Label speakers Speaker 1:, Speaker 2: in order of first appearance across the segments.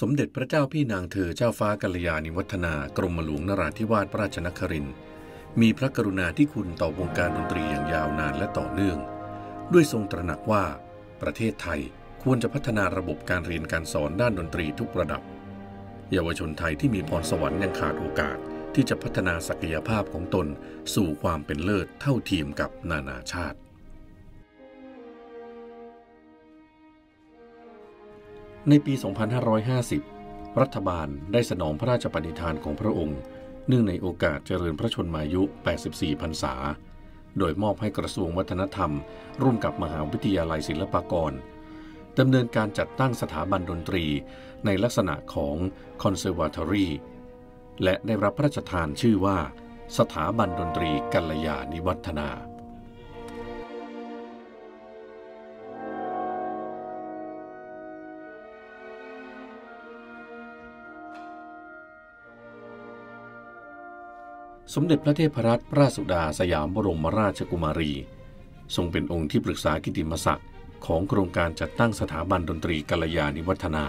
Speaker 1: สมเด็จพระเจ้าพี่นางเธอเจ้าฟ้ากัลยาณิวัฒนากรมหลวงนราธิวาสราชนครินมีพระกรุณาที่คุณต่อวงการดนตรีอย่างยาวนานและต่อเนื่อง ด้วยทรงตระหนักว่า ประเทศไทยควรจะพัฒนาระบบการเรียนการสอนด้านดนตรีทุกระดับ เยาวชนไทยที่มีพรสวรรค์ยังขาดโอกาสที่จะพัฒนาศักยภาพของตนสู่ความเป็นเลิศเท่าเทียมกับนานาชาติ ในปี 2550 รัฐบาลได้สนองพระราชปณิธานของพระองค์ เนื่องในโอกาสเจริญพระชนมายุ 84 พรรษา โดยมอบให้กระทรวงวัฒนธรรม ร่วมกับมหาวิทยาลัยศิลปากรดำเนินการจัดตั้งสถาบันดนตรีในลักษณะของ Conservatory และได้รับพระราชทานชื่อว่า สถาบันดนตรีกัลยาณิวัฒนา สมเด็จพระเทพรัตนราชสุดาสยามบรมราชกุมารี ทรงเป็นองค์ที่ปรึกษากิติมศักดิ์ของโครงการจัดตั้งสถาบันดนตรีกัลยาณิวัฒนา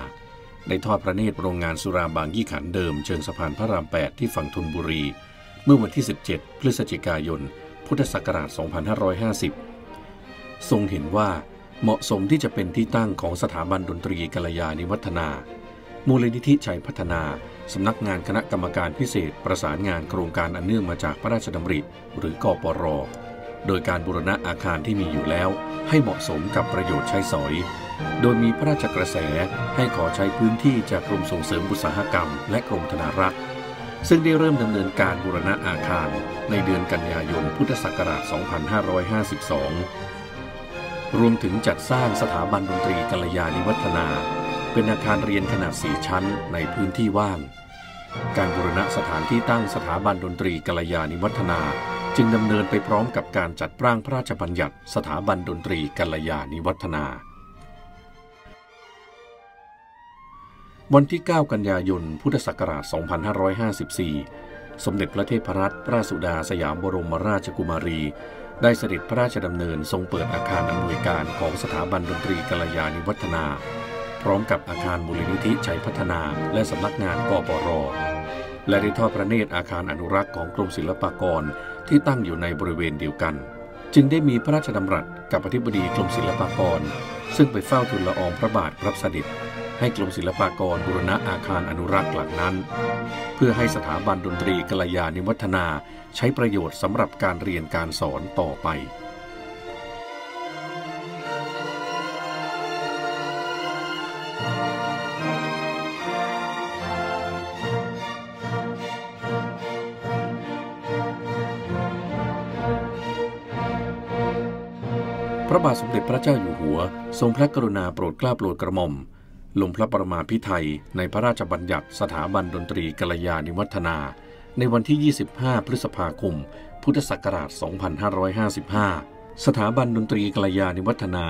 Speaker 1: ในทอดพระเนตรโรงงานสุราบางยี่ขันเดิมเชิงสะพานพระราม 8 ที่ฝั่งธนบุรี เมื่อวันที่ 17 พฤศจิกายน พุทธศักราช 2550 ทรงเห็นว่าเหมาะสมที่จะเป็นที่ตั้งของสถาบันดนตรีกัลยาณิวัฒนา มูลนิธิชัยพัฒนาสำนักงานคณะกรรมการพิเศษประสานงานโครงการอันเนื่องมาจากพระราชดำริ หรือกปร โดยการบูรณะอาคารที่มีอยู่แล้ว ให้เหมาะสมกับประโยชน์ใช้สอย โดยมีพระราชกระแสให้ขอใช้พื้นที่จากกรมส่งเสริมอุตสาหกรรม และกรมธนารักษ์ซึ่งได้เริ่มดำเนินการบูรณะอาคารในเดือนกันยายนพุทธศักราช 2552 รวมถึงจัดสร้างสถาบันดนตรีกัลยาณิวัฒนา เป็นอาคารเรียนขนาดสี่ชั้นในพื้นที่ว่าง การบูรณะสถานที่ตั้งสถาบันดนตรีกัลยาณิวัฒนา จึงดำเนินไปพร้อมกับการจัดร่างพระราชบัญญัติ สถาบันดนตรีกัลยาณิวัฒนา วันที่ 9 กันยายน พุทธศักราช 2554 สมเด็จพระเทพรัตนราชสุดาสยามบรมราชกุมารีได้เสด็จพระราชดำเนินทรงเปิดอาคารอำนวยการของสถาบันดนตรีกัลยาณิวัฒนา ร้อมกับอาคารมูลนิธิชัยพัฒนาและสำนักงานกปร และได้ทอดพระเนตรอาคารอนุรักษ์ของกรมศิลปากรที่ตั้งอยู่ในบริเวณเดียวกัน จึงได้มีพระราชดำรัสกับอธิบดีกรมศิลปากร ซึ่งไปเฝ้าทูลละอองพระบาทรับเสด็จให้กรมศิลปากรบูรณะอาคารอนุรักษ์หลังนั้น เพื่อให้สถาบันดนตรีกัลยาณิวัฒนาใช้ประโยชน์สำหรับการเรียนการสอนต่อไป พระบาทสมเด็จพระเจ้าอยู่หัว ทรงพระกรุณาโปรดเกล้าโปรดกระหม่อม ลงพระประมาพิไทยในพระราชบัญญัติสถาบันดนตรีกัลยาณิวัฒนา ในวันที่ 25 พฤษภาคม พุทธศักราช 2555 สถาบันดนตรีกัลยาณิวัฒนา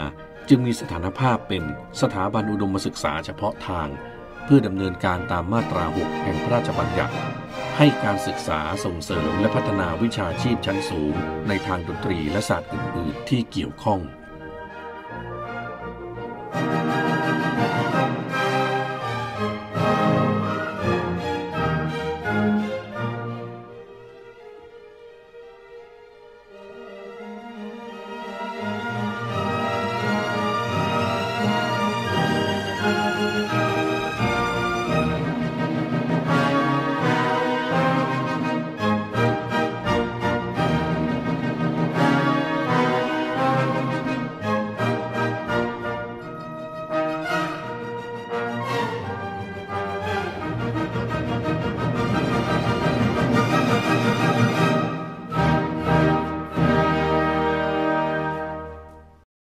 Speaker 1: จึงมีสถานภาพเป็นสถาบันอุดมศึกษาเฉพาะทาง เพื่อดำเนินการตามมาตรา 6 แห่งพระราชบัญญัติ ให้การศึกษาส่งเสริมและพัฒนาวิชาชีพชั้นสูง ในทางดนตรีและศาสตร์อื่น ๆ ที่เกี่ยวข้อง